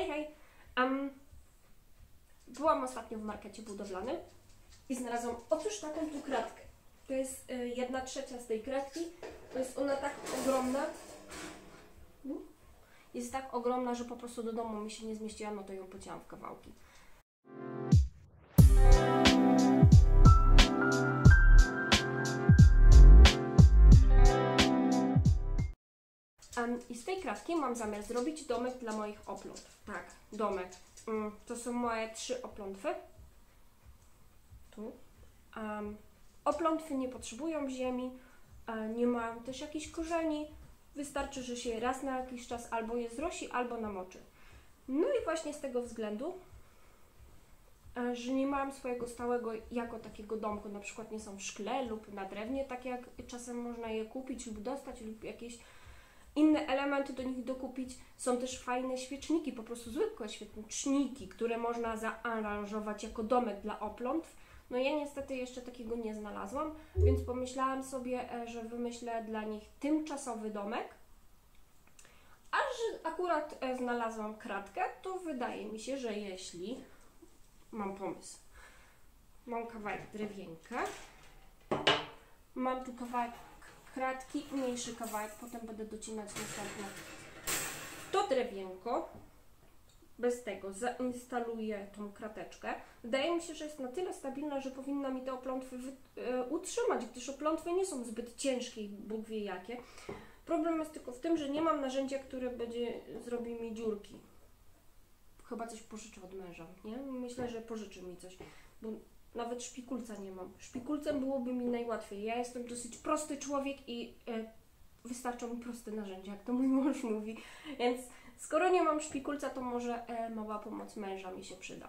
Hej, hej! Um, byłam ostatnio w markecie budowlanym i znalazłam otóż taką tu kratkę. To jest y, jedna trzecia z tej kratki. To jest ona tak ogromna. Mm. Jest tak ogromna, że po prostu do domu mi się nie zmieściła, no to ją pocięłam w kawałki. Em, I z tej kratki mam zamiar zrobić domek dla moich oplątw. Tak, domek. Mm, to są moje trzy oplątwy. Tu. Um, oplątwy nie potrzebują ziemi, e, nie mają też jakichś korzeni. Wystarczy, że się raz na jakiś czas albo je zrosi, albo namoczy. No i właśnie z tego względu, e, że nie mam swojego stałego jako takiego domku, na przykład nie są w szkle lub na drewnie, tak jak czasem można je kupić lub dostać lub jakieś inne elementy do nich dokupić. Są też fajne świeczniki, po prostu zwykłe świeczniki, które można zaaranżować jako domek dla oplątw. No ja niestety jeszcze takiego nie znalazłam, więc pomyślałam sobie, e, że wymyślę dla nich tymczasowy domek. A że akurat e, znalazłam kratkę, to wydaje mi się, że jeśli mam pomysł, mam kawałek drewienka, mam tu kawałek kratki, mniejszy kawałek, potem będę docinać następne. To drewienko, bez tego zainstaluję tą krateczkę. Wydaje mi się, że jest na tyle stabilna, że powinna mi te oplątwy e, utrzymać, gdyż oplątwy nie są zbyt ciężkie i Bóg wie jakie. Problem jest tylko w tym, że nie mam narzędzia, które będzie zrobi mi dziurki. Chyba coś pożyczę od męża, nie? Myślę, że pożyczy mi coś, bo nawet szpikulca nie mam. Szpikulcem byłoby mi najłatwiej. Ja jestem dosyć prosty człowiek i e, wystarczą mi proste narzędzia, jak to mój mąż mówi. Więc skoro nie mam szpikulca, to może e, mała pomoc męża mi się przyda.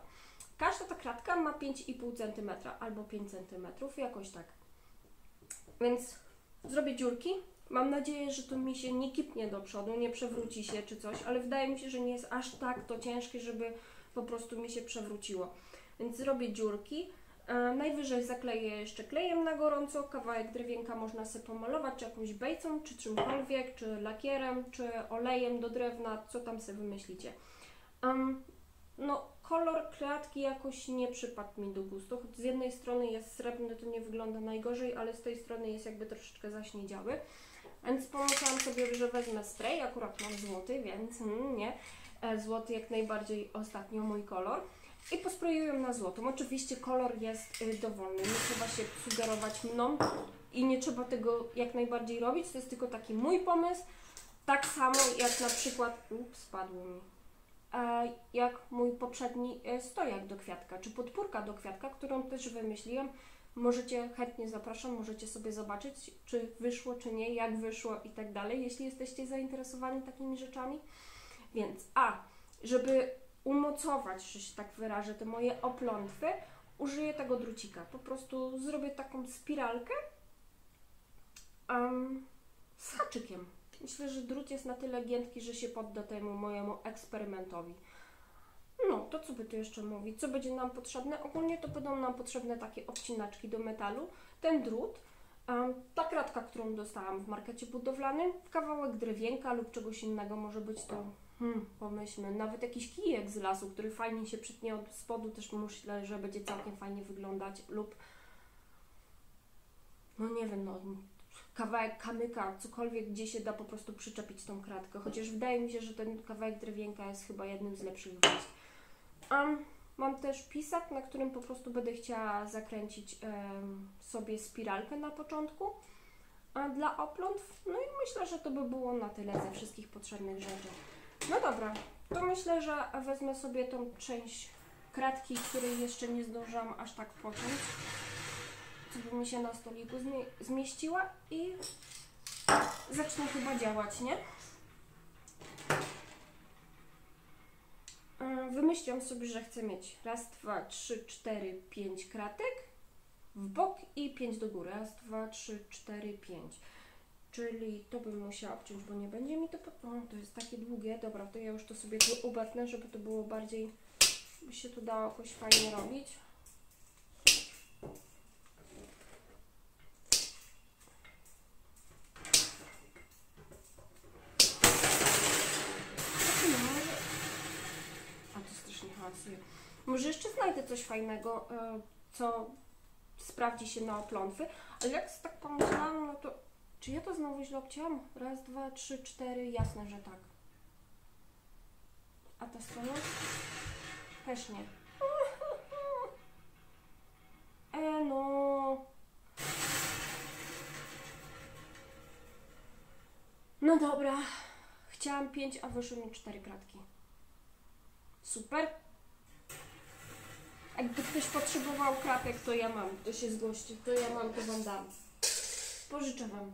Każda ta kratka ma 5,5 cm albo 5 cm, jakoś tak. Więc zrobię dziurki. Mam nadzieję, że to mi się nie kipnie do przodu, nie przewróci się czy coś, ale wydaje mi się, że nie jest aż tak to ciężkie, żeby po prostu mi się przewróciło. Więc zrobię dziurki. E, najwyżej zakleję jeszcze klejem na gorąco, kawałek drewienka można sobie pomalować, czy jakąś bejcą, czy czymkolwiek, czy lakierem, czy olejem do drewna, co tam sobie wymyślicie. Um, no, kolor klatki jakoś nie przypadł mi do gustu, choć z jednej strony jest srebrny, to nie wygląda najgorzej, ale z tej strony jest jakby troszeczkę zaśniedziały. Więc pomyślałam sobie, że wezmę spray, akurat mam złoty, więc mm, nie, e, złoty jak najbardziej ostatnio mój kolor i posprojuję na złotą. Oczywiście kolor jest y, dowolny, nie trzeba się sugerować mną i nie trzeba tego jak najbardziej robić, to jest tylko taki mój pomysł. Tak samo jak na przykład, ups, spadło mi, e, jak mój poprzedni e, stojak do kwiatka, czy podpórka do kwiatka, którą też wymyśliłam. Możecie, chętnie zapraszam, możecie sobie zobaczyć, czy wyszło, czy nie, jak wyszło i tak dalej, jeśli jesteście zainteresowani takimi rzeczami. Więc, a, żeby umocować, że się tak wyrażę, te moje oplątwy, użyję tego drucika. Po prostu zrobię taką spiralkę um, z haczykiem. Myślę, że drut jest na tyle giętki, że się podda temu mojemu eksperymentowi. No, to co by tu jeszcze mówić? Co będzie nam potrzebne? Ogólnie to będą nam potrzebne takie obcinaczki do metalu, ten drut, um, ta kratka, którą dostałam w markecie budowlanym, kawałek drewienka lub czegoś innego, może być to Hmm, pomyślmy, nawet jakiś kijek z lasu, który fajnie się przytnie od spodu, też myślę, że będzie całkiem fajnie wyglądać, lub no nie wiem, no kawałek kamyka, cokolwiek, gdzie się da po prostu przyczepić tą kratkę, chociaż wydaje mi się, że ten kawałek drewienka jest chyba jednym z lepszych wyjść. Um, mam też pisak, na którym po prostu będę chciała zakręcić um, sobie spiralkę na początku dla oplątw. No i myślę, że to by było na tyle ze wszystkich potrzebnych rzeczy. No dobra, to myślę, że wezmę sobie tą część kratki, której jeszcze nie zdążyłam aż tak pociąć, żeby mi się na stoliku zmie zmieściła i zacznę chyba działać, nie? Wymyśliłam sobie, że chcę mieć raz, dwa, trzy, cztery, pięć kratek w bok i pięć do góry. Raz, dwa, trzy, cztery, pięć. Czyli to bym musiała obciąć, bo nie będzie mi to... O, to jest takie długie. Dobra, to ja już to sobie tu ubetnę, żeby to było bardziej... by się to dało jakoś fajnie robić. pasuje. Może jeszcze znajdę coś fajnego, e, co sprawdzi się na oplątwy, ale jak tak pomyślałam, no to czy ja to znowu źle obcięłam? Raz, dwa, trzy, cztery, jasne, że tak. A ta strona? Też nie. E no. No dobra. Chciałam pięć, a wyszły mi cztery kratki. Super. Jakby ktoś potrzebował kratek, to ja mam. To się zgłości. To ja mam, to wam dam. Pożyczę wam.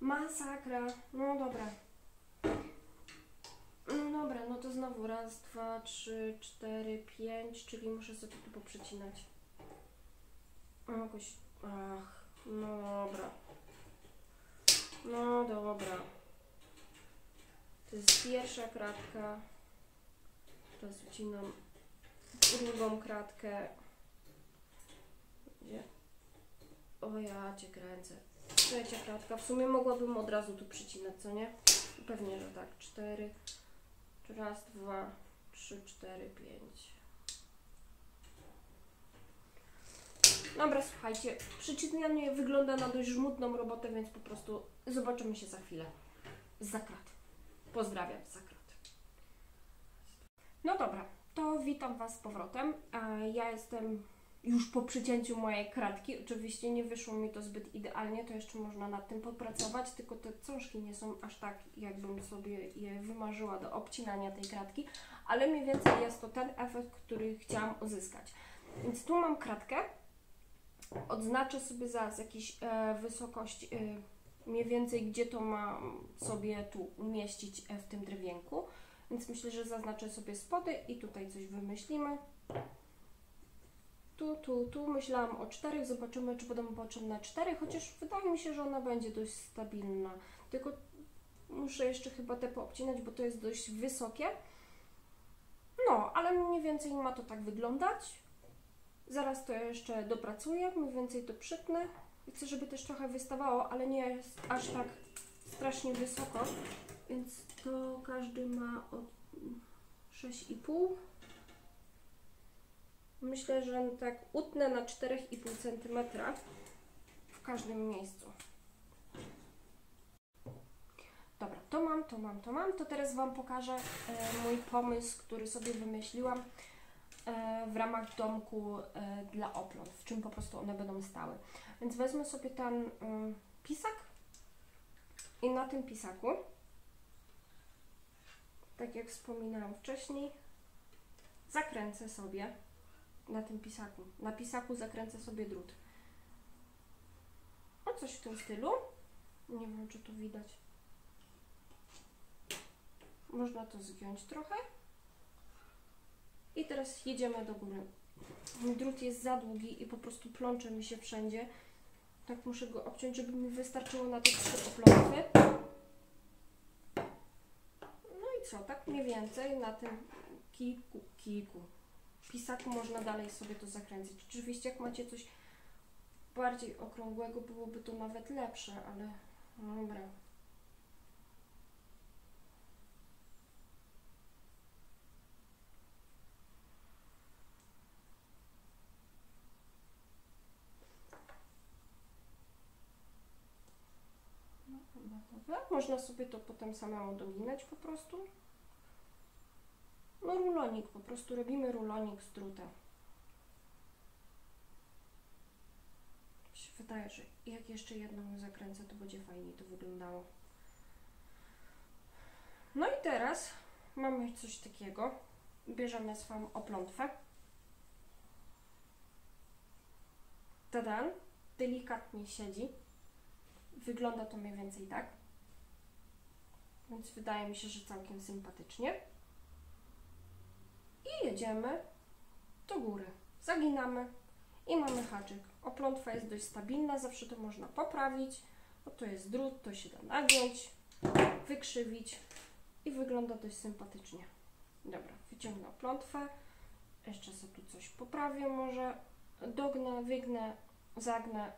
Masakra. No dobra. No dobra, no to znowu raz, dwa, trzy, cztery, pięć, czyli muszę sobie tu poprzecinać. Jakoś, ach, no dobra. No dobra. To jest pierwsza kratka. Teraz ucinam drugą kratkę. Gdzie? O ja cię kręcę. Trzecia kratka. W sumie mogłabym od razu tu przycinać, co nie? Pewnie, że tak. Cztery. Raz, dwa, trzy, cztery, pięć. Dobra, słuchajcie. Przycinanie wygląda na dość żmudną robotę, więc po prostu zobaczymy się za chwilę. Za krat. Pozdrawiam, za krat. No dobra, to witam Was z powrotem. E, Ja jestem już po przycięciu mojej kratki. Oczywiście nie wyszło mi to zbyt idealnie, to jeszcze można nad tym popracować, tylko te cążki nie są aż tak, jakbym sobie je wymarzyła do obcinania tej kratki, ale mniej więcej jest to ten efekt, który chciałam uzyskać. Więc tu mam kratkę, odznaczę sobie zaraz jakąś e, wysokość, e, mniej więcej gdzie to ma sobie tu umieścić e, w tym drewienku. Więc myślę, że zaznaczę sobie spody i tutaj coś wymyślimy. Tu, tu, tu myślałam o czterech, zobaczymy czy będą potrzebne cztery, chociaż wydaje mi się, że ona będzie dość stabilna. Tylko muszę jeszcze chyba te poobcinać, bo to jest dość wysokie. No, ale mniej więcej ma to tak wyglądać. Zaraz to jeszcze dopracuję, mniej więcej to przytnę. Chcę, żeby też trochę wystawało, ale nie jest aż tak strasznie wysoko, więc to każdy ma od 6,5. Myślę, że tak utnę na 4,5 cm w każdym miejscu. Dobra, to mam, to mam, to mam. To teraz Wam pokażę e, mój pomysł, który sobie wymyśliłam e, w ramach domku e, dla oplot, w czym po prostu one będą stały. Więc wezmę sobie ten mm, pisak i na tym pisaku, tak jak wspominałam wcześniej, zakręcę sobie na tym pisaku. Na pisaku zakręcę sobie drut. O coś w tym stylu. Nie wiem, czy tu widać. Można to zgiąć trochę. I teraz jedziemy do góry. Drut jest za długi i po prostu plącze mi się wszędzie. Tak muszę go obciąć, żeby mi wystarczyło na te trzy oplątwy. No i co, tak mniej więcej na tym kijku, kijku, pisaku można dalej sobie to zakręcić. Oczywiście jak macie coś bardziej okrągłego, byłoby to nawet lepsze, ale no dobra. No, dobra. Można sobie to potem samemu doginać po prostu. No rulonik, po prostu robimy rulonik z drutem. Mi się wydaje, że jak jeszcze jedną zakręcę, to będzie fajniej to wyglądało. No i teraz mamy coś takiego. Bierzemy swoją oplątwę. Tadan, delikatnie siedzi. Wygląda to mniej więcej tak. Więc wydaje mi się, że całkiem sympatycznie. I jedziemy do góry. Zaginamy i mamy haczyk. Oplątwa jest dość stabilna, zawsze to można poprawić. Bo to jest drut, to się da nagiąć, wykrzywić i wygląda dość sympatycznie. Dobra, wyciągnę oplątwę. Jeszcze sobie tu coś poprawię może. Dognę, wygnę, zagnę.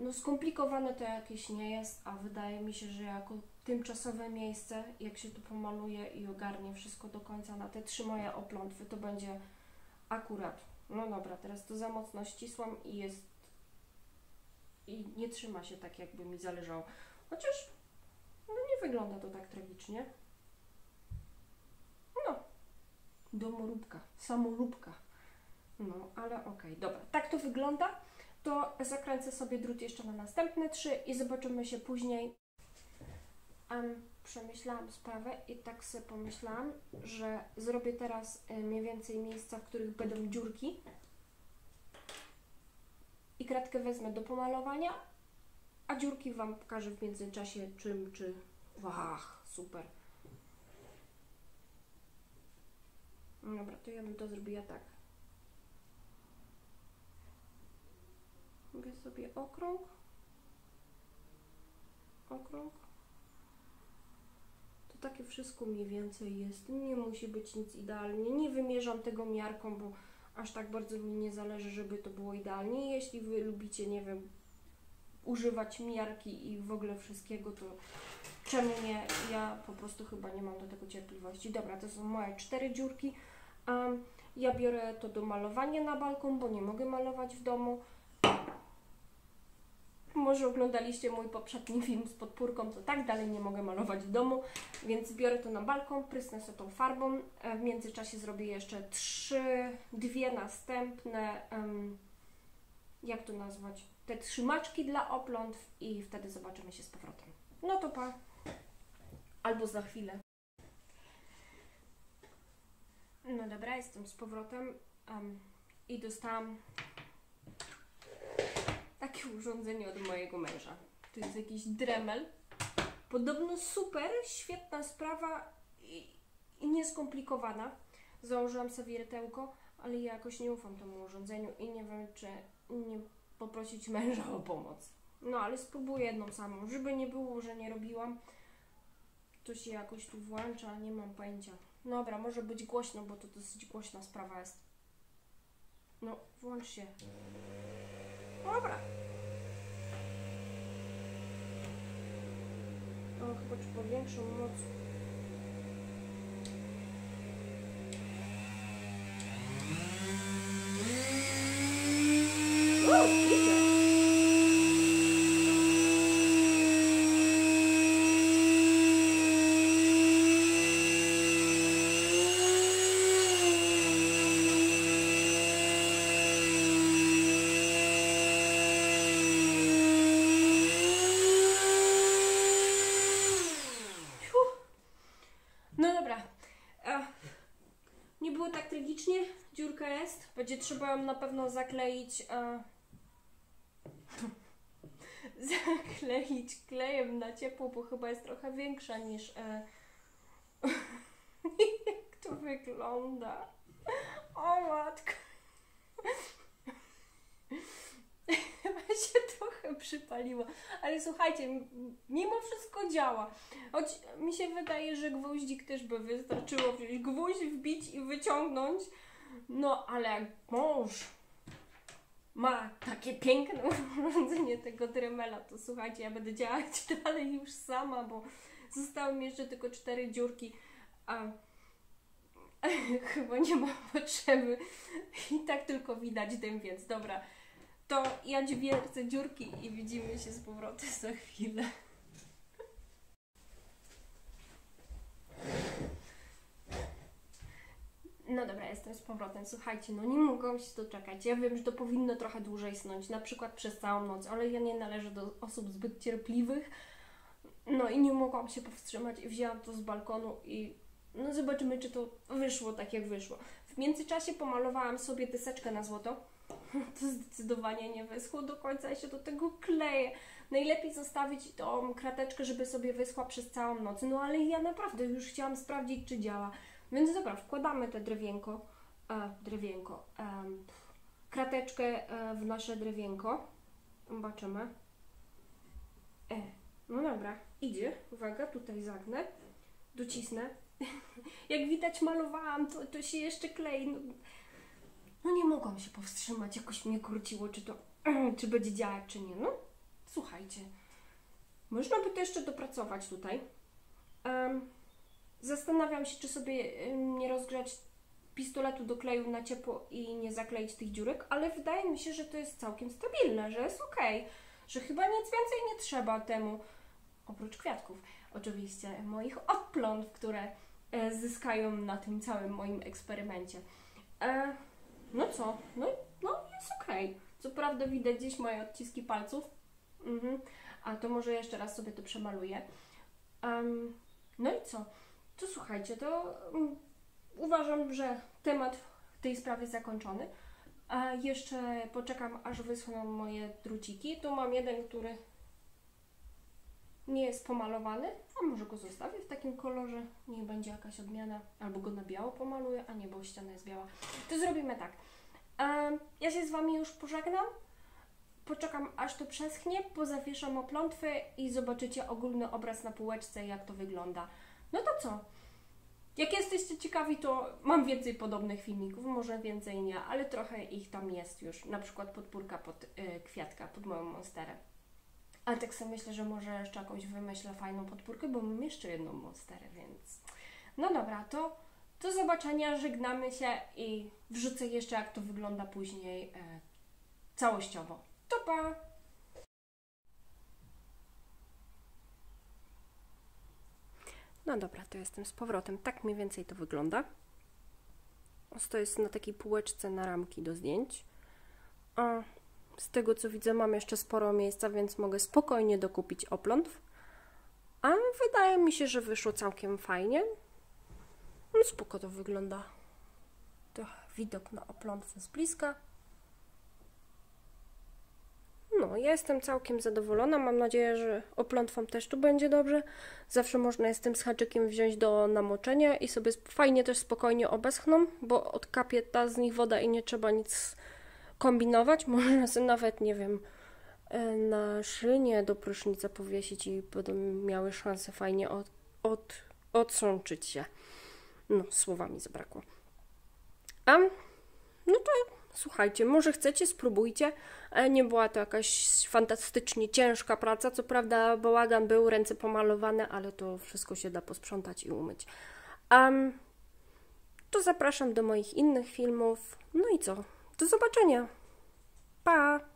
No skomplikowane to jakieś nie jest, a wydaje mi się, że jako tymczasowe miejsce, jak się to pomaluje i ogarnie wszystko do końca na te trzy moje oplątwy, to będzie akurat. No dobra, teraz to za mocno ścisłam i jest i nie trzyma się tak, jakby mi zależało. Chociaż no nie wygląda to tak tragicznie. No, domoróbka, samoróbka. No, ale okej, okay, dobra. Tak to wygląda. To zakręcę sobie drut jeszcze na następne trzy i zobaczymy się później. Um, przemyślałam sprawę i tak sobie pomyślałam, że zrobię teraz y, mniej więcej miejsca, w których będą dziurki. I kratkę wezmę do pomalowania, a dziurki Wam pokażę w międzyczasie czym, czy... Wach, super. No dobra, to ja bym to zrobiła tak. Robię sobie okrąg. Okrąg. To takie wszystko mniej więcej jest. Nie musi być nic idealnie. Nie wymierzam tego miarką, bo aż tak bardzo mi nie zależy, żeby to było idealnie. Jeśli Wy lubicie, nie wiem, używać miarki i w ogóle wszystkiego, to czemu nie? Ja po prostu chyba nie mam do tego cierpliwości. Dobra, to są moje cztery dziurki. Um, ja biorę to do malowania na balkon, bo nie mogę malować w domu. Może oglądaliście mój poprzedni film z podpórką, to tak dalej nie mogę malować w domu, więc biorę to na balkon, prysnę sobie tą farbą. E, w międzyczasie zrobię jeszcze trzy, dwie następne, um, jak to nazwać, te trzymaczki dla oplątw i wtedy zobaczymy się z powrotem. No to pa. Albo za chwilę. No dobra, jestem z powrotem um, i dostałam takie urządzenie od mojego męża. To jest jakiś dremel. Podobno super, świetna sprawa i, i nieskomplikowana. Założyłam sobie wiertełko, ale ja jakoś nie ufam temu urządzeniu i nie wiem, czy nie poprosić męża o pomoc. No ale spróbuję jedną samą, żeby nie było, że nie robiłam. To się jakoś tu włącza, nie mam pojęcia. Dobra, może być głośno, bo to dosyć głośna sprawa jest. No, włącz się. Dobra. O, chyba trzeba większą moc. O, idzie. No dobra. E, nie było tak tragicznie. Dziurka jest. Będzie trzeba ją na pewno zakleić. E, zakleić klejem na ciepło, bo chyba jest trochę większa niż. E, jak to wygląda? O matko. Chyba się trochę przypaliło. Ale słuchajcie, mimo wszystko działa. Choć mi się wydaje, że gwoździk też by wystarczyło wziąć gwóźdź, wbić i wyciągnąć. No, ale jak mąż ma takie piękne urządzenie tego dremela, to słuchajcie, ja będę działać dalej już sama, bo zostały mi jeszcze tylko cztery dziurki, a chyba nie ma potrzeby. I tak tylko widać dym, więc dobra. To ja dźwiercę dziurki i widzimy się z powrotem za chwilę. No dobra, jestem z powrotem. Słuchajcie, no nie mogłam się doczekać. Ja wiem, że to powinno trochę dłużej snąć, na przykład przez całą noc, ale ja nie należę do osób zbyt cierpliwych. No i nie mogłam się powstrzymać i wzięłam to z balkonu i no zobaczymy, czy to wyszło tak, jak wyszło. W międzyczasie pomalowałam sobie deseczkę na złoto. To zdecydowanie nie wyschło do końca, ja się do tego kleję. Najlepiej zostawić tą krateczkę, żeby sobie wyschła przez całą noc. No ale ja naprawdę już chciałam sprawdzić, czy działa. Więc dobra, wkładamy te drewienko, e, drewienko, e, krateczkę e, w nasze drewienko. Zobaczymy. E, no dobra, idzie. Uwaga, tutaj zagnę, docisnę. Jak widać malowałam, to, to się jeszcze klei. No, no nie mogłam się powstrzymać, jakoś mnie korciło, czy to, czy będzie działać, czy nie. No, słuchajcie. Można by to jeszcze dopracować tutaj. Um, zastanawiam się, czy sobie nie rozgrzać pistoletu do kleju na ciepło i nie zakleić tych dziurek, ale wydaje mi się, że to jest całkiem stabilne, że jest ok, że chyba nic więcej nie trzeba temu, oprócz kwiatków, oczywiście, moich odpląt, które e, zyskają na tym całym moim eksperymencie. E, no co? No, no jest ok. Co prawda widać gdzieś moje odciski palców, mhm. a to może jeszcze raz sobie to przemaluję. No i co? To słuchajcie, to um, uważam, że temat w tej sprawie zakończony. A jeszcze poczekam, aż wyschną moje druciki. Tu mam jeden, który nie jest pomalowany, a może go zostawię w takim kolorze, niech będzie jakaś odmiana, albo go na biało pomaluję, a nie, bo ściana jest biała. To zrobimy tak. Ja się z Wami już pożegnam, poczekam aż to przeschnie, pozawieszam oplątwy i zobaczycie ogólny obraz na półeczce, jak to wygląda. No to co? Jak jesteście ciekawi, to mam więcej podobnych filmików, może więcej nie, ale trochę ich tam jest już. Na przykład podpórka pod y, kwiatka, pod moją monsterę. Ale tak sobie myślę, że może jeszcze jakąś wymyślę fajną podpórkę, bo mam jeszcze jedną monsterę, więc... No dobra, to do zobaczenia, żegnamy się i wrzucę jeszcze jak to wygląda później y, całościowo. To pa! No dobra, to jestem z powrotem. Tak mniej więcej to wygląda. To jest na takiej półeczce na ramki do zdjęć. A z tego co widzę mam jeszcze sporo miejsca, więc mogę spokojnie dokupić oplątw. A wydaje mi się, że wyszło całkiem fajnie. No spoko to wygląda. To widok na oplątwę z bliska. Ja jestem całkiem zadowolona. Mam nadzieję, że oplątwom też tu będzie dobrze. Zawsze można jest tym z haczykiem wziąć do namoczenia i sobie fajnie też spokojnie obeschną, bo odkapie ta z nich woda i nie trzeba nic kombinować. Można sobie nawet, nie wiem, e, na szynie do prysznica powiesić i będą miały szansę fajnie od, od, odsączyć się. No, słowami zabrakło. A, no to Słuchajcie, może chcecie, spróbujcie. E, nie była to jakaś fantastycznie ciężka praca. Co prawda, bałagan był, ręce pomalowane, ale to wszystko się da posprzątać i umyć. Um, to zapraszam do moich innych filmów. No i co? Do zobaczenia. Pa!